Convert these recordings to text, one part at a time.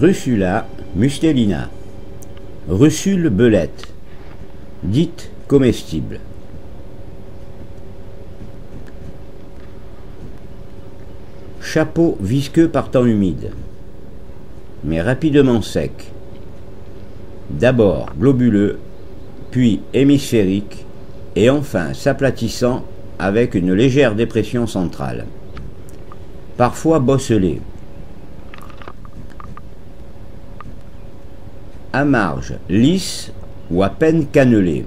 Russula mustelina. Russule belette. Dite comestible. Chapeau visqueux par temps humide, mais rapidement sec. D'abord globuleux, puis hémisphérique, et enfin s'aplatissant avec une légère dépression centrale. Parfois bosselé. À marge lisse ou à peine cannelé.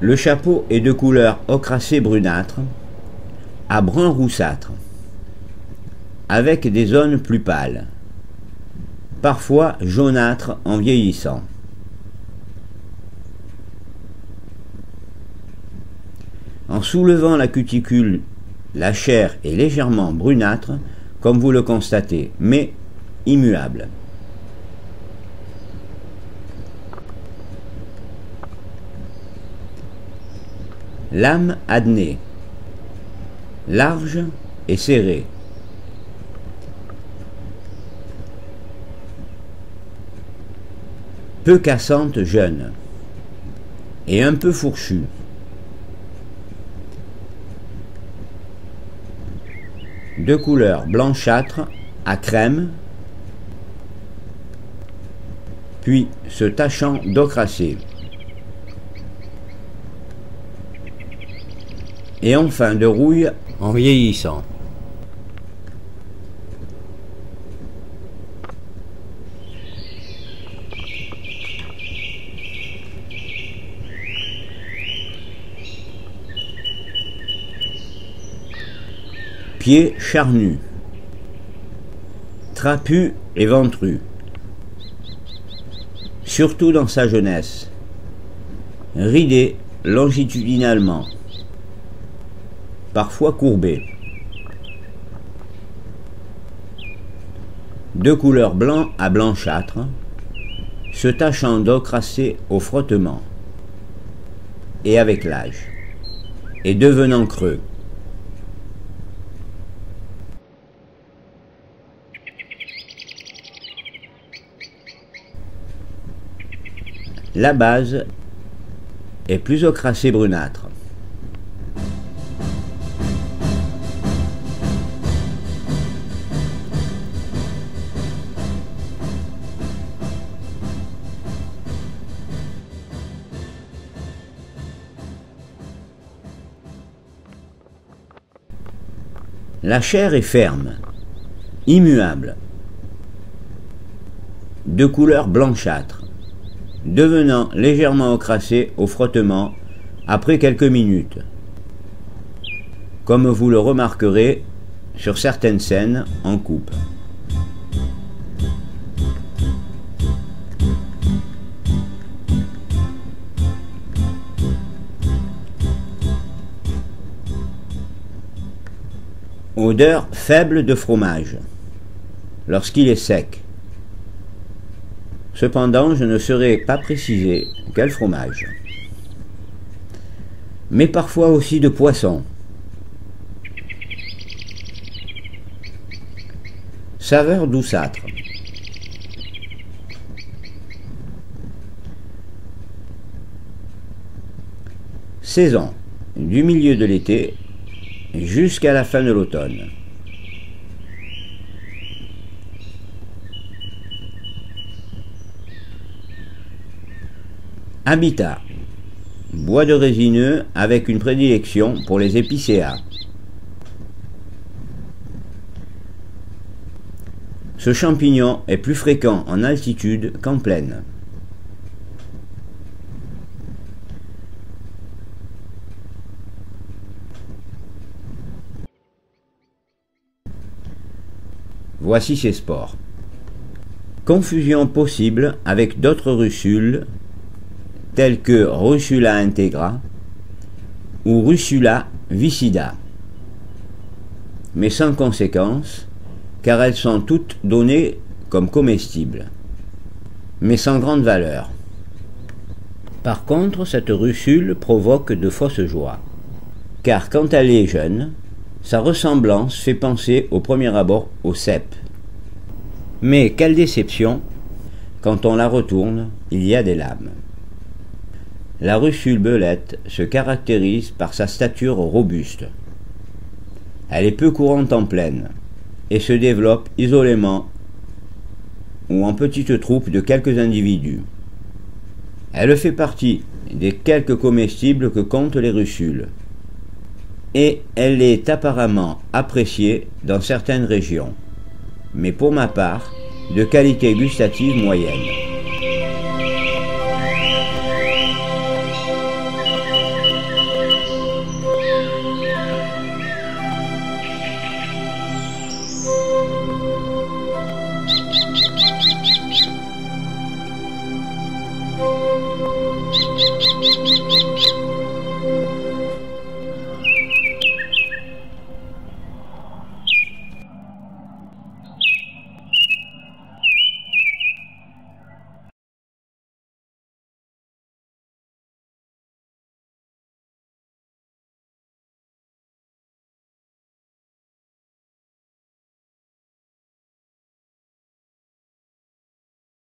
Le chapeau est de couleur ocracée brunâtre à brun roussâtre, avec des zones plus pâles, parfois jaunâtres en vieillissant. En soulevant la cuticule, la chair est légèrement brunâtre, comme vous le constatez, mais immuable. Lame adnée. Large et serrée. Peu cassante jeune. Et un peu fourchue. De couleur blanchâtre à crème, puis se tachant d'ocracé. et enfin de rouille en vieillissant. Pieds charnus, trapu et ventru, surtout dans sa jeunesse, ridé longitudinalement parfois courbé. De couleur blanc à blanchâtre, se tachant d'ocracé au frottement et avec l'âge, et devenant creux. La base est plus ocracée brunâtre. La chair est ferme, immuable, de couleur blanchâtre, devenant légèrement encrassée au frottement après quelques minutes, comme vous le remarquerez sur certaines scènes en coupe. Odeur faible de fromage lorsqu'il est sec. Cependant, je ne saurais pas préciser quel fromage. Mais parfois aussi de poisson. Saveur douceâtre. Saison. Du milieu de l'été jusqu'à la fin de l'automne. Habitat. Bois de résineux avec une prédilection pour les épicéas. Ce champignon est plus fréquent en altitude qu'en plaine. Voici ses spores. Confusion possible avec d'autres russules telles que Russula integra ou Russula vicida, mais sans conséquence car elles sont toutes données comme comestibles, mais sans grande valeur. Par contre, cette russule provoque de fausses joies, car quand elle est jeune, sa ressemblance fait penser au premier abord au cèpe. Mais quelle déception Quand on la retourne, il y a des lames. La russule belette se caractérise par sa stature robuste. Elle est peu courante en plaine et se développe isolément ou en petites troupes de quelques individus. Elle fait partie des quelques comestibles que comptent les russules et elle est apparemment appréciée dans certaines régions, mais pour ma part, de qualité gustative moyenne.